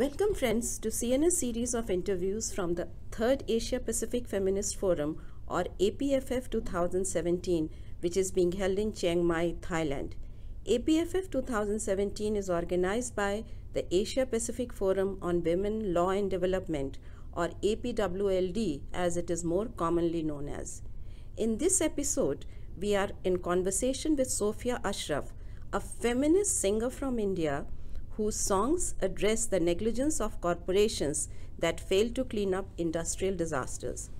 Welcome, friends, to CNS series of interviews from the Third Asia Pacific Feminist Forum or APFF 2017, which is being held in Chiang Mai, Thailand. APFF 2017 is organized by the Asia Pacific Forum on Women, Law and Development or APWLD as it is more commonly known as. In this episode, we are in conversation with Sofia Ashraf, a feminist singer from India whose songs address the negligence of corporations that fail to clean up industrial disasters.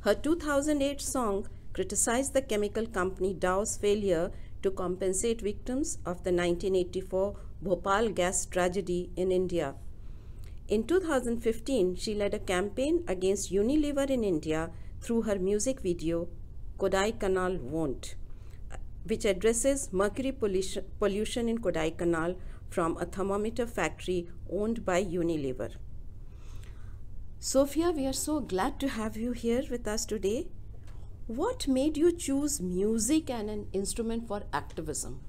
Her 2008 song criticized the chemical company Dow's failure to compensate victims of the 1984 Bhopal gas tragedy in India. In 2015, she led a campaign against Unilever in India through her music video Kodaikanal Won't, which addresses mercury pollution, in Kodaikanal from a thermometer factory owned by Unilever. Sofia, we are so glad to have you here with us today. What made you choose music and an instrument for activism?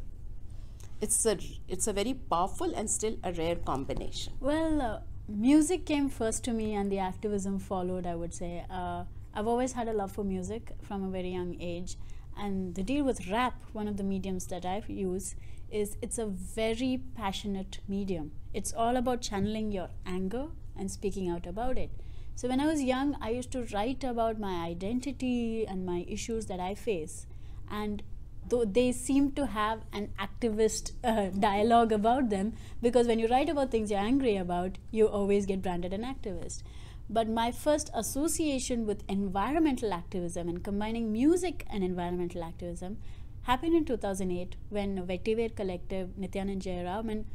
It's a it's a very powerful and still a rare combination. Well, uh, music came first to me, and the activism followed. I would say uh, I've always had a love for music from a very young age, and the deal with rap, one of the mediums that I use, is it's a very passionate medium. It's all about channeling your anger and speaking out about it. So when I was young, I used to write about my identity and my issues that I face, and though they seem to have an activist uh, dialogue about them because when you write about things you're angry about, you always get branded an activist. But my first association with environmental activism and combining music and environmental activism happened in 2008 when Vetiver Collective, Nityanand Jayaraman,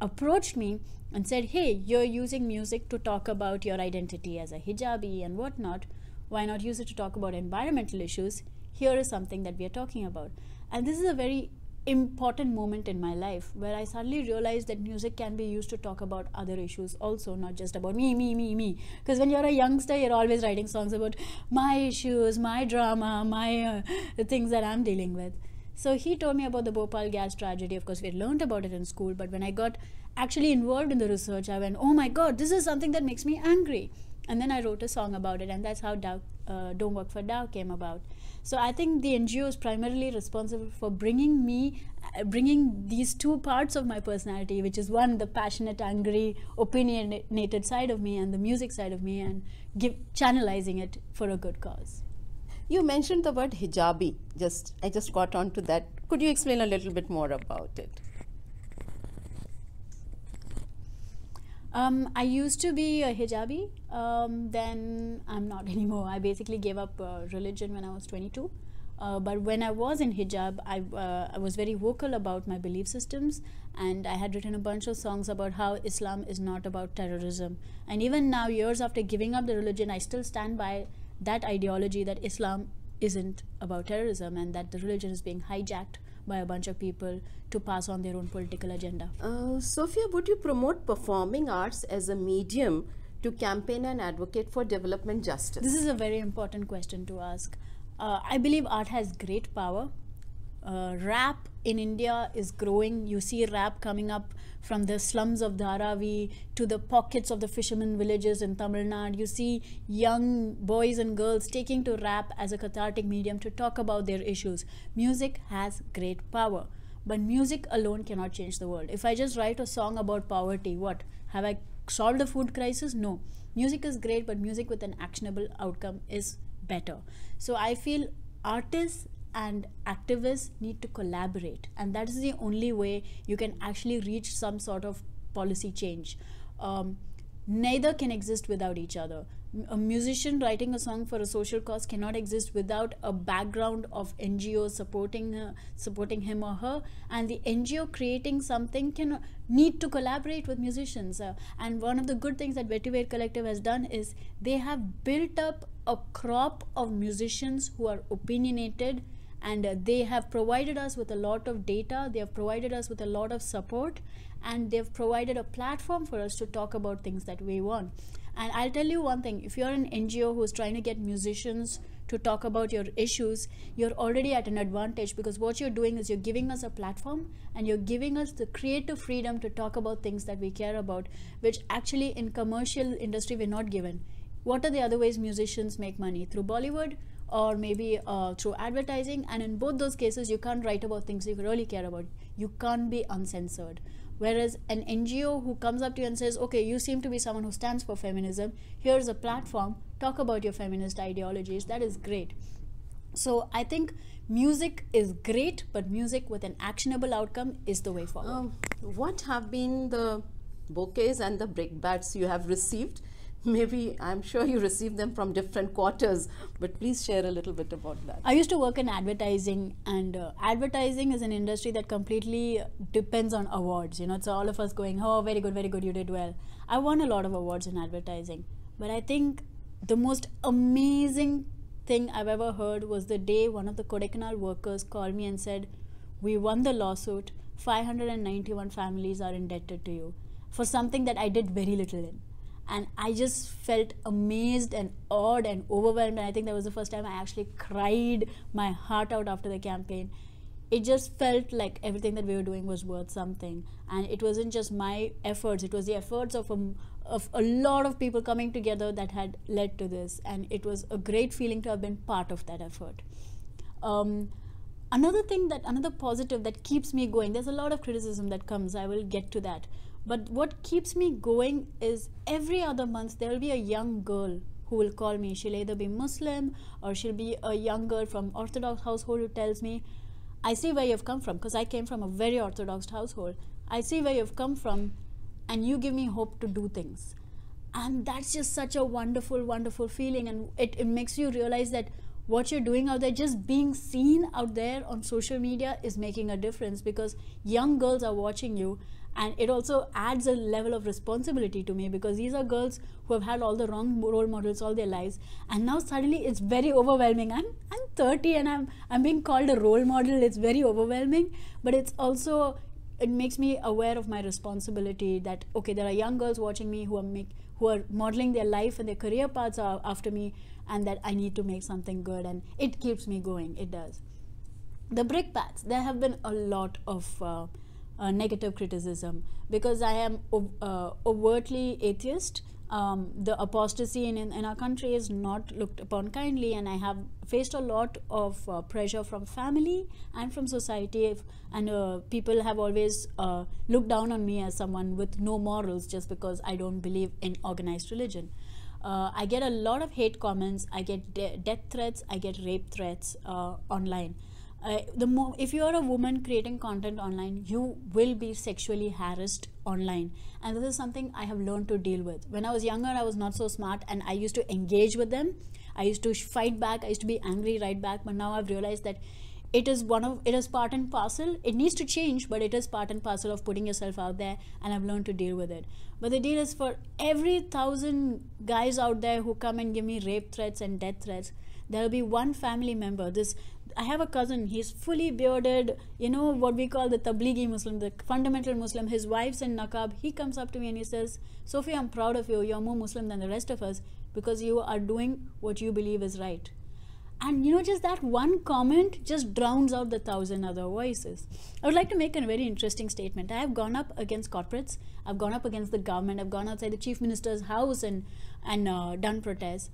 approached me and said, Hey, you're using music to talk about your identity as a hijabi and whatnot. Why not use it to talk about environmental issues? Here is something that we are talking about. And this is a very important moment in my life where I suddenly realized that music can be used to talk about other issues also, not just about me, me, me, me. Because when you're a youngster, you're always writing songs about my issues, my drama, my uh, things that I'm dealing with. So he told me about the Bhopal gas tragedy. Of course, we had learned about it in school, but when I got actually involved in the research, I went, oh my god, this is something that makes me angry. And then I wrote a song about it, and that's how Dow, uh, Don't Work for Dow came about. So I think the NGO is primarily responsible for bringing me, uh, bringing these two parts of my personality, which is one, the passionate, angry, opinionated side of me, and the music side of me, and give channelizing it for a good cause. You mentioned the word hijabi. Just I just got on to that. Could you explain a little bit more about it? Um, I used to be a hijabi. Um, then I'm not anymore. I basically gave up uh, religion when I was 22. Uh, but when I was in hijab, I, uh, I was very vocal about my belief systems, and I had written a bunch of songs about how Islam is not about terrorism. And even now, years after giving up the religion, I still stand by that ideology that Islam isn't about terrorism and that the religion is being hijacked by a bunch of people to pass on their own political agenda. Uh, Sofia, would you promote performing arts as a medium to campaign and advocate for development justice? This is a very important question to ask. Uh, I believe art has great power. Uh, rap in India is growing. You see rap coming up from the slums of Dharavi to the pockets of the fishermen villages in Tamil Nadu. You see young boys and girls taking to rap as a cathartic medium to talk about their issues. Music has great power. But music alone cannot change the world. If I just write a song about poverty, what? Have I solved the food crisis? No. Music is great, but music with an actionable outcome is better. So I feel artists and activists need to collaborate and that is the only way you can actually reach some sort of policy change um, neither can exist without each other a musician writing a song for a social cause cannot exist without a background of NGOs supporting her, supporting him or her, and the NGO creating something can need to collaborate with musicians. Uh, and one of the good things that Vetiver Collective has done is they have built up a crop of musicians who are opinionated and uh, they have provided us with a lot of data. They have provided us with a lot of support and they've provided a platform for us to talk about things that we want and i'll tell you one thing if you're an ngo who's trying to get musicians to talk about your issues, you're already at an advantage because what you're doing is you're giving us a platform and you're giving us the creative freedom to talk about things that we care about, which actually in commercial industry we're not given. What are the other ways musicians make money? Through Bollywood or maybe uh, through advertising. And in both those cases, you can't write about things you really care about. You can't be uncensored. Whereas an NGO who comes up to you and says, okay, you seem to be someone who stands for feminism, here's a platform, talk about your feminist ideologies, that is great. So I think music is great, but music with an actionable outcome is the way forward. Um, what have been the bouquets and the brickbats you have received maybe i'm sure you receive them from different quarters but please share a little bit about that. I used to work in advertising and uh, advertising is an industry that completely depends on awards. You know it's all of us going oh very good very good you did well. I won a lot of awards in advertising but i think the most amazing thing i've ever heard was the day one of the Kodaikanal workers called me and said we won the lawsuit. 591 families are indebted to you for something that i did very little in and I just felt amazed and awed and overwhelmed. And I think that was the first time I actually cried my heart out after the campaign. It just felt like everything that we were doing was worth something, and it wasn't just my efforts; it was the efforts of a, of a lot of people coming together that had led to this, and it was a great feeling to have been part of that effort. Um, another thing that another positive that keeps me going there's a lot of criticism that comes i will get to that but what keeps me going is every other month there will be a young girl who will call me. She'll either be Muslim or she'll be a young girl from Orthodox household who tells me, I see where you've come from because I came from a very Orthodox household. I see where you've come from and you give me hope to do things. And that's just such a wonderful, wonderful feeling. And it, it makes you realize that what you're doing out there, just being seen out there on social media, is making a difference because young girls are watching you and it also adds a level of responsibility to me because these are girls who have had all the wrong role models all their lives. And now suddenly it's very overwhelming. I'm i'm 30 and i'm i'm being called a role model. It's very overwhelming. But it's also it makes me aware of my responsibility that okay there are young girls watching me who are make who are modeling their life and their career paths are after me and that i need to make something good. And it keeps me going. It does. The brickbats there have been a lot of uh, negative criticism because I am uh, overtly atheist. Um, the apostasy in, in, our country is not looked upon kindly, and I have faced a lot of uh, pressure from family and from society. And uh, people have always uh, looked down on me as someone with no morals just because I don't believe in organized religion. Uh, I get a lot of hate comments, I get de death threats, I get rape threats online the more if you are a woman creating content online you will be sexually harassed online. And this is something i have learned to deal with. When i was younger i was not so smart and i used to engage with them. I used to fight back. I used to be angry right back. But now i've realized that it is one of it is part and parcel. It needs to change but it is part and parcel of putting yourself out there and i've learned to deal with it. But the deal is for every thousand guys out there who come and give me rape threats and death threats there will be one family member this I have a cousin, he's fully bearded, you know, what we call the Tablighi Muslim, the fundamental Muslim. His wife's in Niqab. He comes up to me and he says, Sophie, I'm proud of you. You're more Muslim than the rest of us because you are doing what you believe is right. And you know, just that one comment just drowns out the thousand other voices. I would like to make a very interesting statement. I have gone up against corporates, I've gone up against the government, I've gone outside the chief minister's house and, and uh, done protests.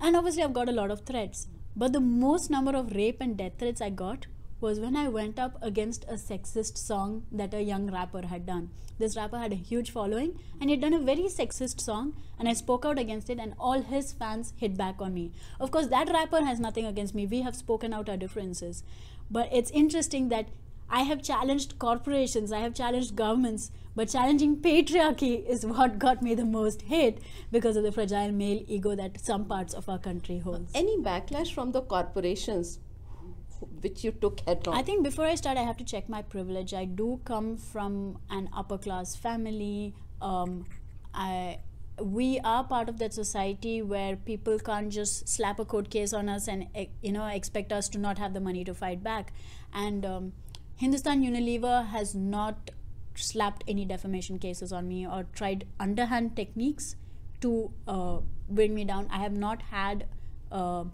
And obviously, I've got a lot of threats. But the most number of rape and death threats I got was when I went up against a sexist song that a young rapper had done. This rapper had a huge following and he'd done a very sexist song and I spoke out against it and all his fans hit back on me. Of course, that rapper has nothing against me. We have spoken out our differences. But it's interesting that I have challenged corporations, I have challenged governments, but challenging patriarchy is what got me the most hate because of the fragile male ego that some parts of our country holds. Any backlash from the corporations which you took head on? I think before I start, I have to check my privilege. I do come from an upper class family. Um, I we are part of that society where people can't just slap a court case on us and eh, you know expect us to not have the money to fight back and um, Hindustan Unilever has not slapped any defamation cases on me or tried underhand techniques to uh, bring me down. I have not had uh,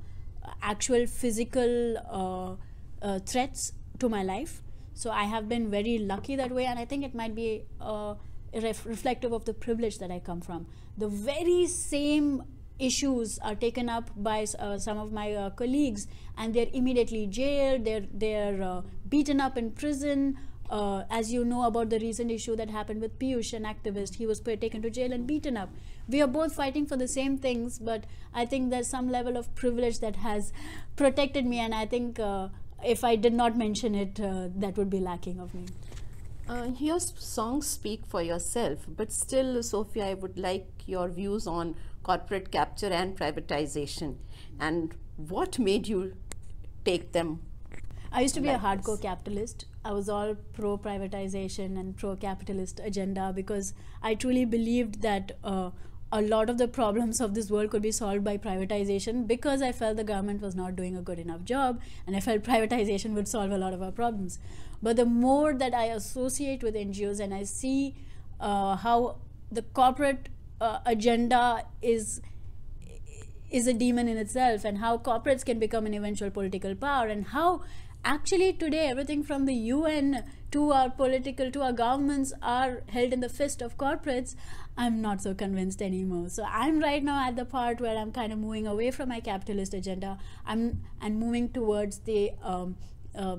actual physical uh, uh, threats to my life. So I have been very lucky that way, and I think it might be uh, ref- reflective of the privilege that I come from. The very same issues are taken up by uh, some of my uh, colleagues, and they're immediately jailed. They're they're uh, beaten up in prison. Uh, as you know about the recent issue that happened with Piyush, an activist, he was taken to jail and beaten up. We are both fighting for the same things, but I think there's some level of privilege that has protected me, and I think uh, if I did not mention it, uh, that would be lacking of me. Uh, your songs speak for yourself, but still, Sofia, I would like your views on corporate capture and privatization, and what made you take them I used to be like a hardcore this. capitalist. I was all pro privatization and pro capitalist agenda because I truly believed that uh, a lot of the problems of this world could be solved by privatization because I felt the government was not doing a good enough job and I felt privatization would solve a lot of our problems. But the more that I associate with NGOs and I see uh, how the corporate uh, agenda is is a demon in itself and how corporates can become an eventual political power and how actually today everything from the UN to our political to our governments are held in the fist of corporates. I'm not so convinced anymore. So i'm right now at the part where i'm kind of moving away from my capitalist agenda. I'm and moving towards the um, uh,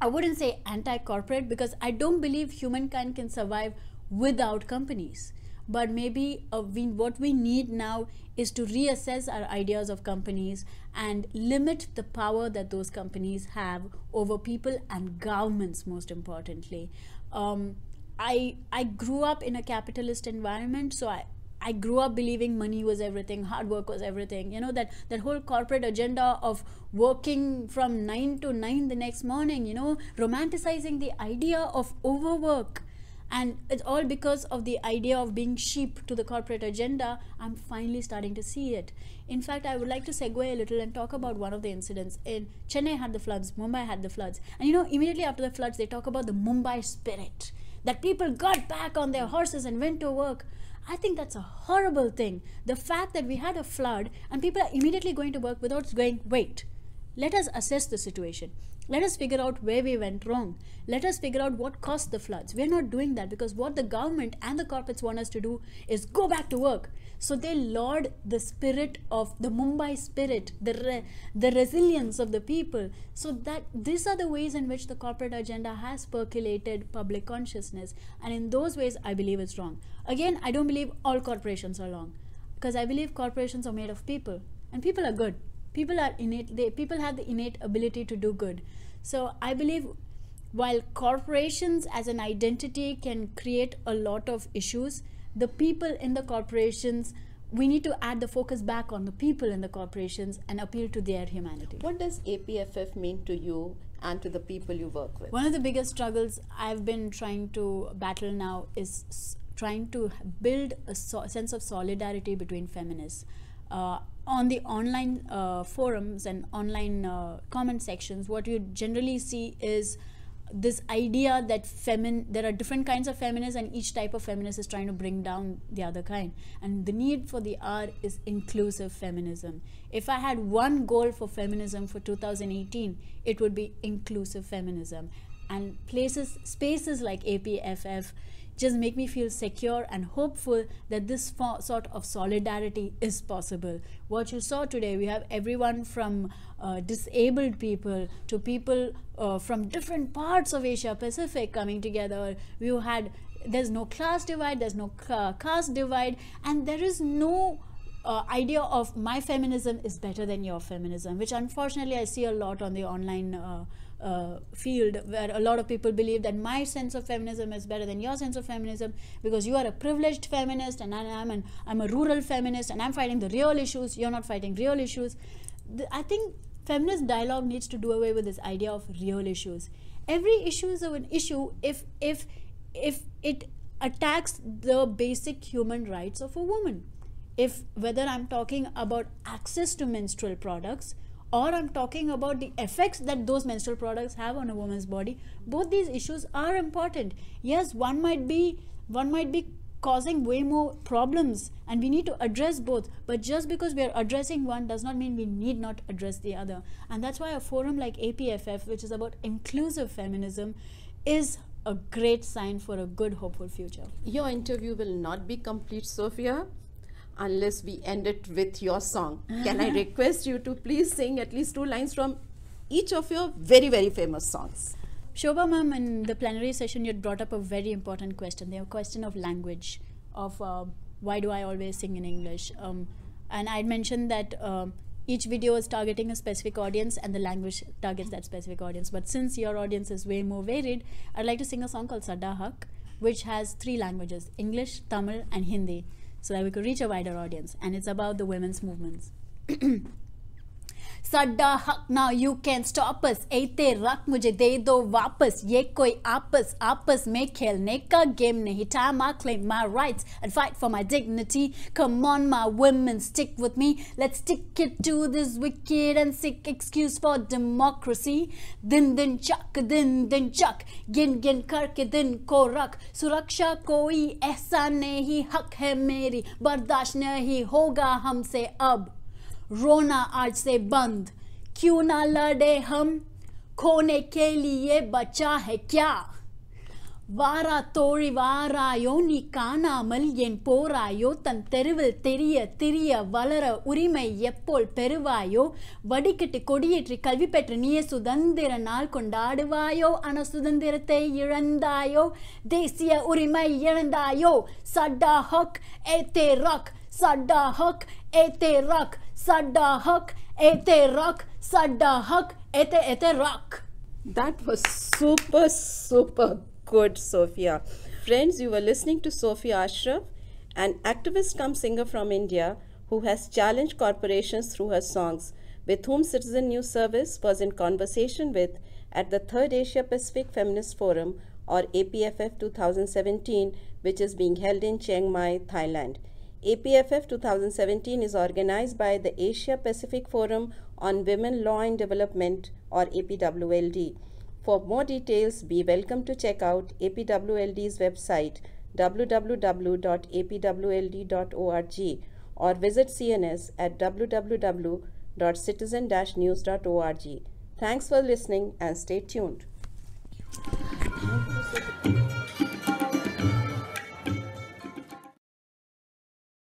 i wouldn't say anti-corporate because i don't believe humankind can survive without companies but maybe uh, we, what we need now is to reassess our ideas of companies and limit the power that those companies have over people and governments most importantly um, I, I grew up in a capitalist environment so I, I grew up believing money was everything, hard work was everything. You know that that whole corporate agenda of working from nine to nine the next morning. You know, romanticizing the idea of overwork and it's all because of the idea of being sheep to the corporate agenda. I'm finally starting to see it. In fact i would like to segue a little and talk about one of the incidents. In chennai had the floods mumbai had the floods. And you know immediately after the floods they talk about the mumbai spirit. That people got back on their horses and went to work. I think that's a horrible thing. The fact that we had a flood and people are immediately going to work without going, wait, let us assess the situation. Let us figure out where we went wrong. Let us figure out what caused the floods. We're not doing that because what the government and the corporates want us to do is go back to work. So they laud the spirit of the Mumbai spirit, the, re- the resilience of the people. So that these are the ways in which the corporate agenda has percolated public consciousness. And in those ways, I believe it's wrong. Again, I don't believe all corporations are wrong because I believe corporations are made of people and people are good people are innate they people have the innate ability to do good. So i believe while corporations as an identity can create a lot of issues the people in the corporations we need to add the focus back on the people in the corporations and appeal to their humanity. What does apff mean to you and to the people you work with? One of the biggest struggles i've been trying to battle now is trying to build a so- sense of solidarity between feminists. Uh, on the online uh, forums and online uh, comment sections, what you generally see is this idea that femin there are different kinds of feminists and each type of feminist is trying to bring down the other kind. And the need for the r is inclusive feminism. If i had one goal for feminism for 2018 it would be inclusive feminism. And places spaces like apff just make me feel secure and hopeful that this sort of solidarity is possible. What you saw today, we have everyone from uh, disabled people to people uh, from different parts of Asia Pacific coming together. We had there's no class divide, there's no caste divide, and there is no uh, idea of my feminism is better than your feminism, which unfortunately I see a lot on the online uh, uh, field where a lot of people believe that my sense of feminism is better than your sense of feminism because you are a privileged feminist and I am an, I'm a rural feminist and I'm fighting the real issues, you're not fighting real issues. The, I think feminist dialogue needs to do away with this idea of real issues. Every issue is an issue if if if it attacks the basic human rights of a woman. If whether I'm talking about access to menstrual products, or I'm talking about the effects that those menstrual products have on a woman's body, both these issues are important. Yes, one might be one might be causing way more problems and we need to address both. But just because we are addressing one does not mean we need not address the other. And that's why a forum like apff which is about inclusive feminism is a great sign for a good hopeful future. Your interview will not be complete sofia unless we end it with your song can i request you to please sing at least two lines from each of your very very famous songs Shobha ma'am, in the plenary session, you brought up a very important question. The question of language, of uh, why do I always sing in English? Um, and I'd mentioned that uh, each video is targeting a specific audience and the language targets that specific audience. But since your audience is way more varied, I'd like to sing a song called Sadda Hak, which has three languages English, Tamil, and Hindi, so that we could reach a wider audience. And it's about the women's movements. सड्डा हकना you can stop us ऐते रख मुझे दे दो वापस। ये कोई आपस आपस में खेलने का गेम नहीं। Time I claim my rights and fight for my dignity come on my women stick with me let's stick it to this wicked and sick excuse for democracy दिन दिन चक दिन दिन चक गिन गिन करके दिन को रख सुरक्षा कोई ऐसा नहीं हक है मेरी बर्दाश्त नहीं होगा हमसे अब रोना आज से बंद क्यों ना लड़े हम खोने के लिए बचा है क्या வாரா தோழி வாராயோ நீ காணாமல் என் போராயோ தன் தெருவில் தெரிய திரிய வளர உரிமை எப்போல் பெறுவாயோ வடிகட்டி கொடியேற்றி கல்வி பெற்று நீயே சுதந்திர நாள் கொண்டாடுவாயோ ஆனா சுதந்திரத்தை இழந்தாயோ தேசிய உரிமை இழந்தாயோ சட்டா ஹக் ஏத்தே ரக் சட்டா ஹக் ஏத்தே rock Sada hak ete rock. sada hak ete ete rock. That was super, super good, Sofia. Friends, you were listening to Sofia Ashraf, an activist cum singer from India who has challenged corporations through her songs, with whom Citizen News Service was in conversation with at the Third Asia Pacific Feminist Forum or APFF 2017, which is being held in Chiang Mai, Thailand. APFF 2017 is organized by the Asia Pacific Forum on Women Law and Development or APWLD. For more details, be welcome to check out APWLD's website www.apwld.org or visit CNS at www.citizen-news.org. Thanks for listening and stay tuned.